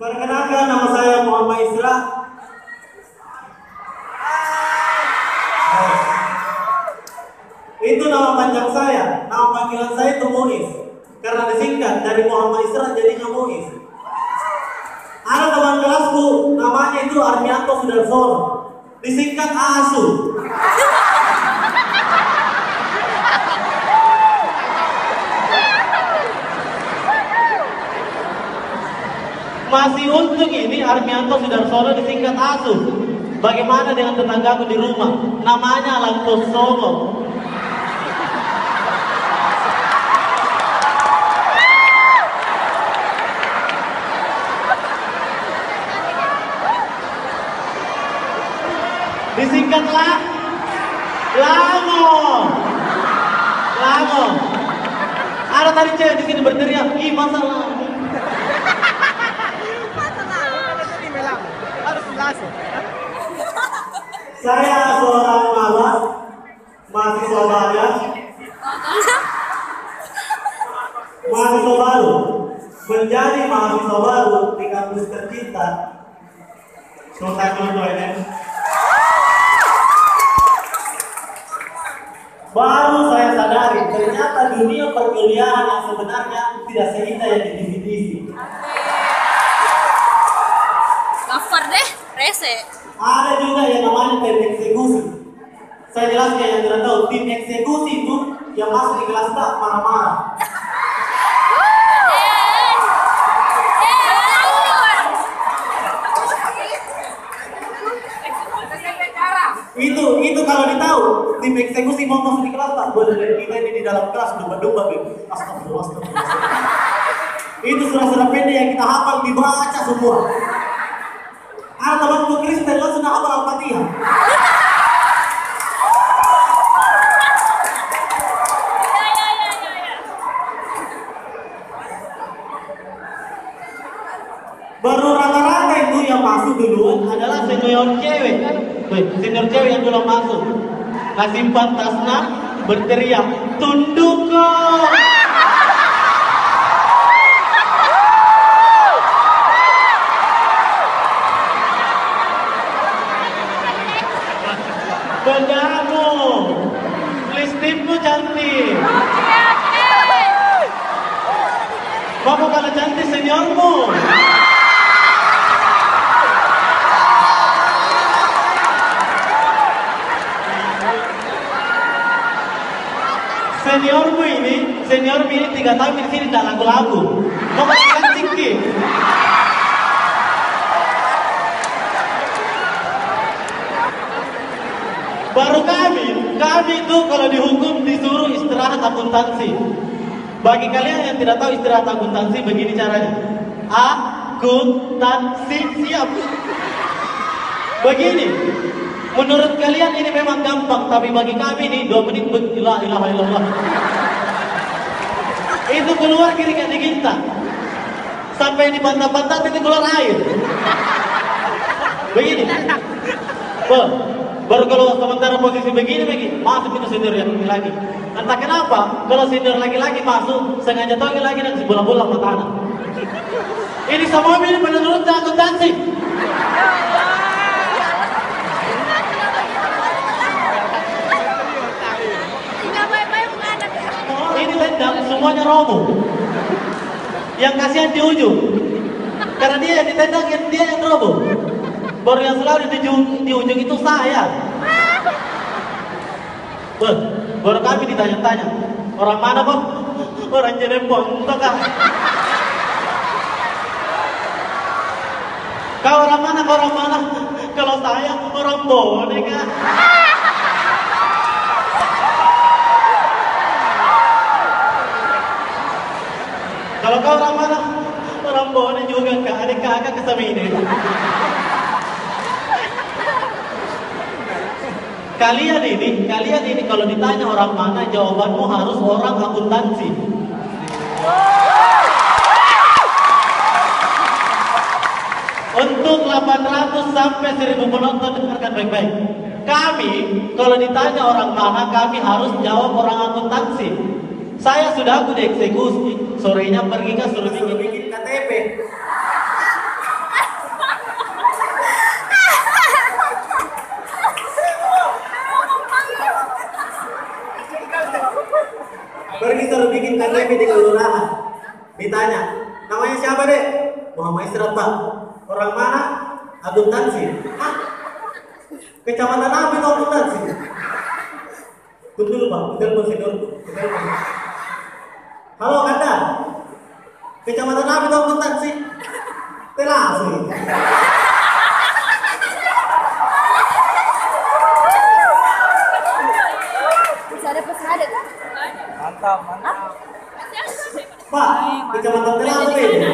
Perkenalkan nama saya Muhammad Isra. Itu nama panjang saya. Nama panggilan saya itu Muiz. Karena disingkat dari Muhammad Isra jadinya Muiz. Ada teman kelasku namanya itu Armianto Sudarsono. Disingkat ASU. Masih untung ini Armianto Sudarsono disingkat ASU. Bagaimana dengan tetanggaku di rumah? Namanya Lampu Solo. Disingkatlah Lango. Lango. Ada tadi cewek di sini berteriak, ih masalah. Saya seorang malas, mahasiswa baru, mahasiswa baru, menjadi mahasiswa baru di kampus tercinta. Sultan ini. Baru saya sadari, ternyata dunia perkuliahan yang sebenarnya tidak seindah yang di rese. Ada juga yang namanya tim eksekusi. Saya jelaskan yang tidak tahu, tim eksekusi itu yang masuk di kelas tak marah-marah. Itu, itu kalau ditahu, tim eksekusi mau masuk di kelas tak boleh kita ini di dalam kelas domba-domba gitu. Astagfirullah, astagfirullah. Itu surah-surah pendek yang kita hafal dibaca semua. Ada temanku Kristen langsung hafal Al-Fatihah. Baru rata-rata itu yang masuk duluan adalah senior cewek. Senior cewek yang belum masuk. Kasih pantasnya berteriak, tunduk kok. Kamu kalau cantik seniormu. Seniormu ini, seniormu ini tiga tahun di sini tidak lagu-lagu. Cantik ki? Baru kami, kami itu kalau dihukum disuruh istirahat akuntansi. Bagi kalian yang tidak tahu istirahat akuntansi begini caranya. Akuntansi siap. Begini. Menurut kalian ini memang gampang, tapi bagi kami ini dua menit la ilaha illallah. Itu keluar kiri kayak diginta. Sampai di pantat-pantat itu keluar air. Begini. Bah, baru kalau sementara posisi begini begini masuk itu senior yang lagi. Entah kenapa kalau senior lagi-lagi masuk sengaja tahu lagi nanti bola-bola mata anak. Ini semua ini menurut akuntansi. Ini tendang semuanya roboh. Yang kasihan di ujung. Karena dia yang ditendang dia yang roboh. Baru yang selalu di di ujung itu saya. Ber, baru kami ditanya-tanya. Orang mana bang? Orang Jerembong, entah kah? Kau orang mana? Kau orang mana? Kalau saya orang boneka. Kalau kau orang mana? Orang boneka juga kak. Adik kakak kesamine. Kalian ini, kalian ini kalau ditanya orang mana, jawabanmu harus orang akuntansi. Untuk 800 sampai 1000 penonton dengarkan baik-baik. Kami kalau ditanya orang mana, kami harus jawab orang akuntansi. Saya sudah aku dieksekusi, sorenya pergi ke suruh bikin bikin KTP. KTP di kelurahan. Ditanya, namanya siapa dek? Muhammad Israt Pak. Orang mana? Akuntansi. Hah? Kecamatan apa itu akuntansi? Tunggu dulu Pak, telepon senior. Telepon. Halo Kanda. Kecamatan apa itu akuntansi? Telasi. Mantap, mantap. Pak, kecamatan ini?